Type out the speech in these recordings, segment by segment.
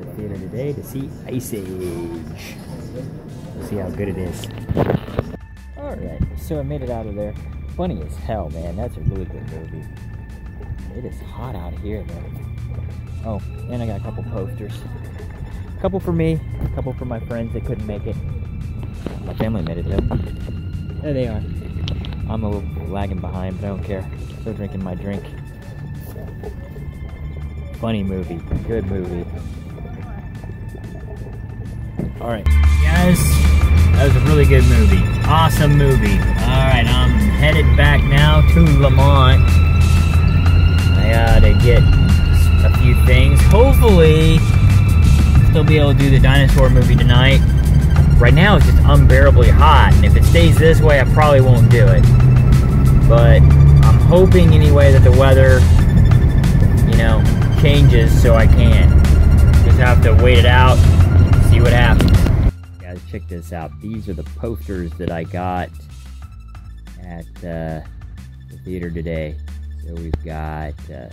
to the theater today to see Ice Age. We'll see how good it is. Alright, so I made it out of there. Funny as hell, man. That's a really good movie. It is hot out here, though. Oh, and I got a couple posters. A couple for me, a couple for my friends that couldn't make it. My family made it, though. There they are. I'm a little lagging behind, but I don't care. Still drinking my drink. Funny movie. Good movie. Alright, guys. That was a really good movie. Awesome movie. Alright, I'm headed back now to Lamont. I gotta get a few things. Hopefully, still be able to do the dinosaur movie tonight. Right now, it's just unbearably hot, and if it stays this way, I probably won't do it. But I'm hoping anyway that the weather, you know, changes so I can. Just have to wait it out, Guys, check this out. These are the posters that I got at uh, the theater today. So we've got uh,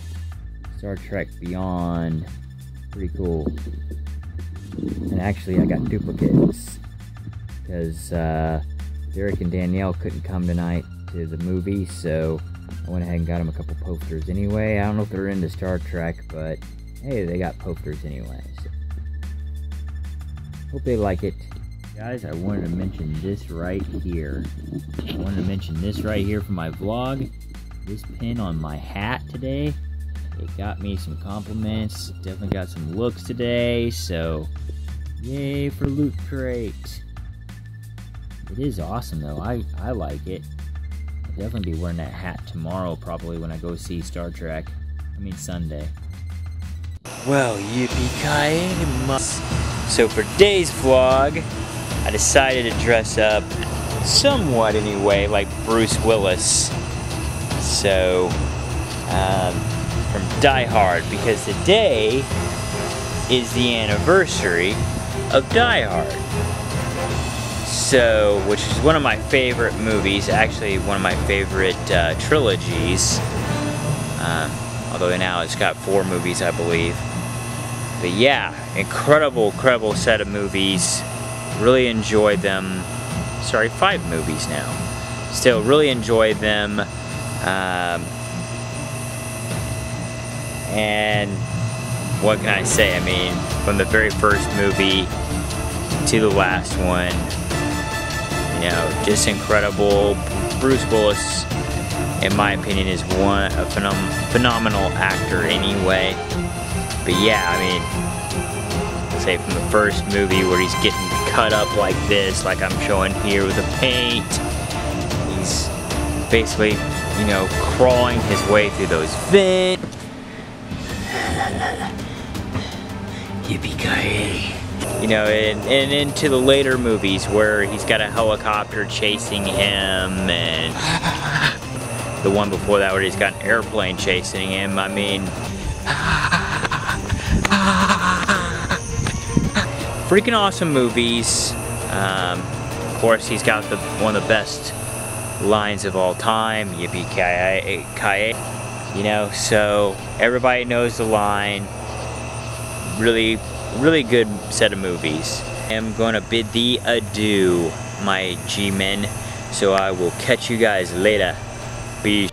Star Trek Beyond. Pretty cool. And actually, I got duplicates because uh, Derek and Danielle couldn't come tonight to the movie, so I went ahead and got them a couple posters anyway. I don't know if they're into Star Trek, but hey, they got posters anyway. So. Hope they like it. Guys, I wanted to mention this right here. I wanted to mention this right here for my vlog. This pin on my hat today. It got me some compliments. Definitely got some looks today, so yay for Loot Crate. It is awesome though. I, I like it. I'll definitely be wearing that hat tomorrow probably when I go see Star Trek. I mean Sunday. Well, yippee-ki-yay, So for today's vlog, I decided to dress up somewhat anyway like Bruce Willis. So, um, from Die Hard because today is the anniversary of Die Hard. So, which is one of my favorite movies, actually one of my favorite uh, trilogies. Um, although now it's got four movies, I believe. But yeah, incredible, incredible set of movies. Really enjoyed them. Sorry, five movies now. Still, really enjoyed them. Um, and what can I say? I mean, from the very first movie to the last one, you know, just incredible. Bruce Willis, in my opinion, is one a phenom phenomenal actor anyway. But yeah, I mean, say from the first movie where he's getting cut up like this, like I'm showing here with the paint. He's basically, you know, crawling his way through those vents. Yippee-ki-yay. You know, and, and into the later movies where he's got a helicopter chasing him and the one before that where he's got an airplane chasing him. I mean, freaking awesome movies. Um, of course, he's got the one of the best lines of all time, yippee-ki-yay. You know, so everybody knows the line. Really, really good set of movies. I'm gonna bid thee adieu, my G-men. So I will catch you guys later. Peace.